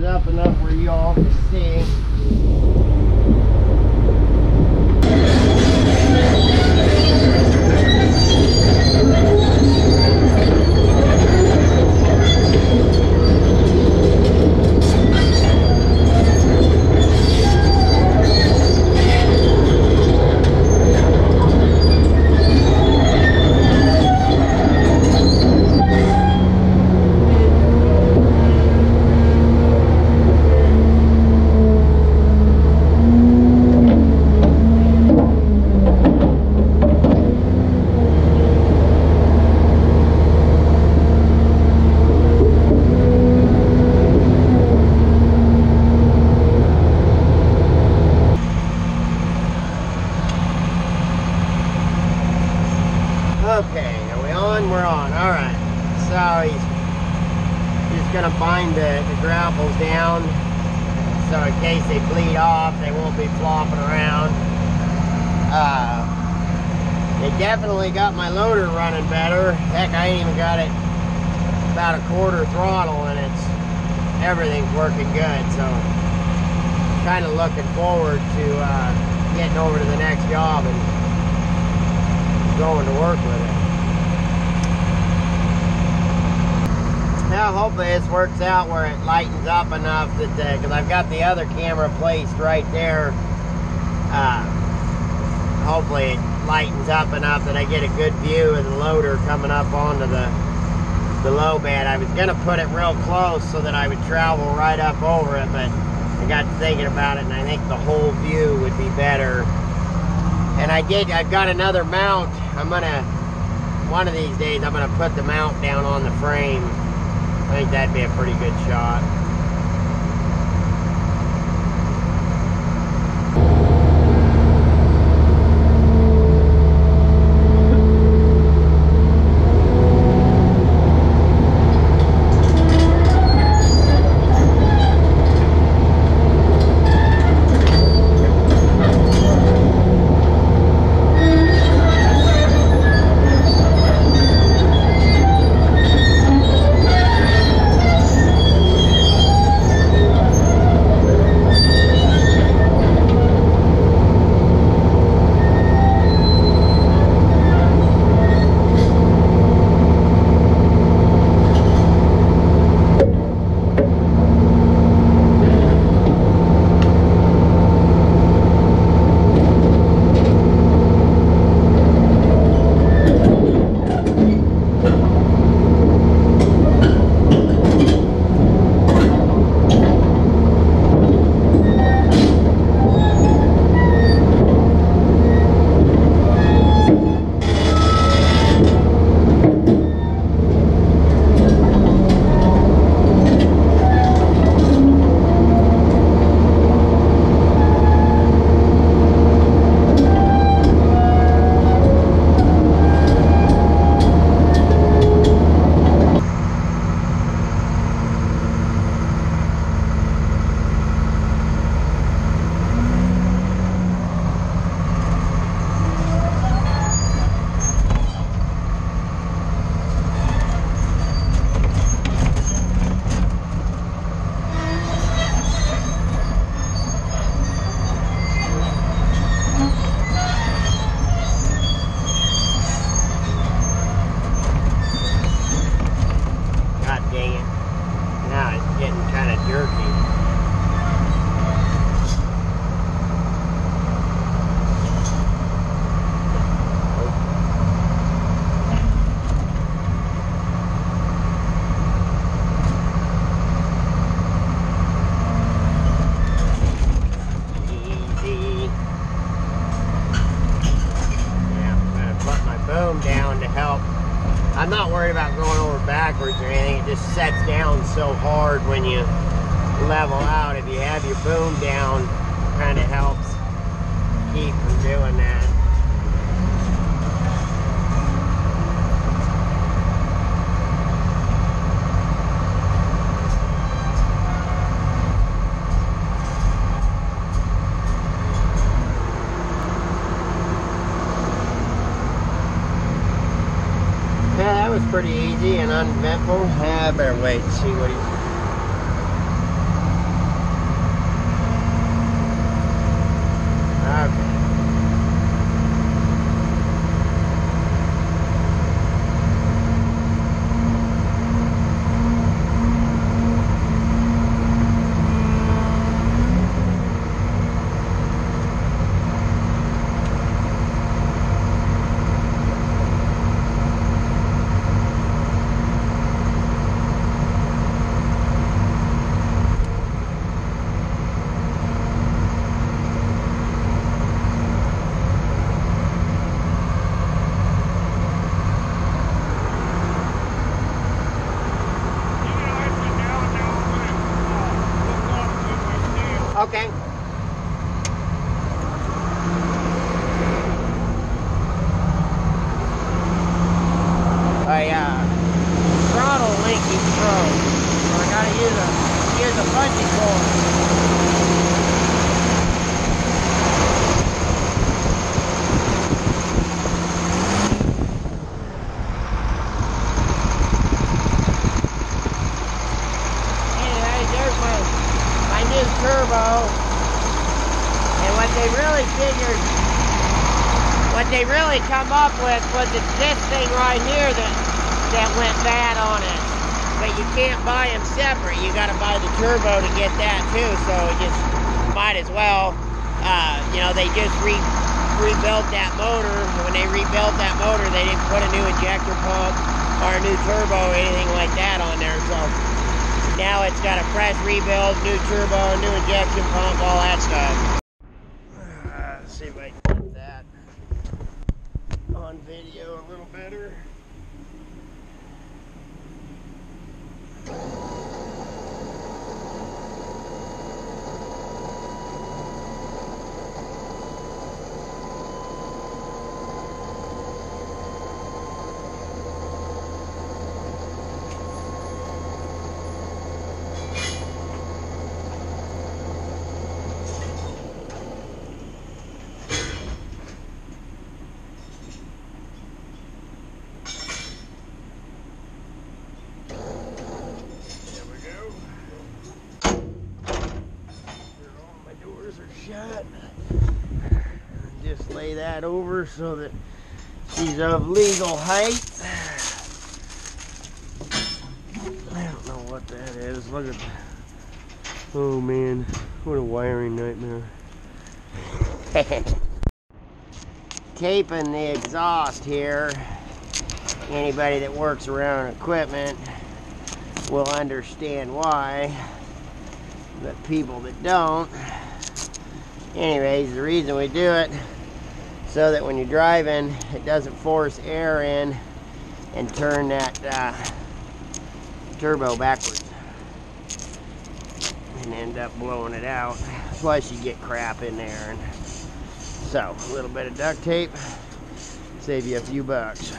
lightens up enough where you all can see. Okay, are we on? We're on. All right. So he's just gonna bind the, the grapples down so in case they bleed off, they won't be flopping around. Uh, they definitely got my loader running better. Heck, I ain't even got it about a quarter throttle and it's everything's working good. So kind of looking forward to uh, getting over to the next job and going to work with it. Now hopefully this works out where it lightens up enough that, because I've got the other camera placed right there, uh, hopefully it lightens up enough that I get a good view of the loader coming up onto the, the low bed. I was to put it real close so that I would travel right up over it, but I got thinking about it and I think the whole view would be better. And I did, I've got another mount. I'm gonna, one of these days, I'm gonna put the mount down on the frame. I think that'd be a pretty good shot. Dang. Now it's getting kind of jerky. Easy. Yeah, I'm gonna put my boom down to help I'm not worried about going over backwards or anything. It just sets down so hard when you level out. If you have your boom down, kind of helps keep from doing that. Yeah, that was pretty easy and uneventful. I better wait see what he's Can. They really figured what they really come up with was it's this thing right here that that went bad on it. But you can't buy them separate. You got to buy the turbo to get that too. So it just might as well. Uh, you know, they just re rebuilt that motor. When they rebuilt that motor, they didn't put a new injector pump or a new turbo or anything like that on there. So now it's got a fresh rebuild, new turbo, new injection pump, all that stuff. Uh, see if I can get that on video a little better. There we go. Sure all my doors are shut. Just lay that over so that she's of legal height. I don't know what that is. Look at that. Oh man, what a wiring nightmare. Taping the exhaust here. Anybody that works around equipment will understand why, but people that don't. Anyways, the reason we do it so that when you're driving, it doesn't force air in and turn that uh, turbo backwards and end up blowing it out. Plus, you get crap in there. And so, a little bit of duct tape, save you a few bucks.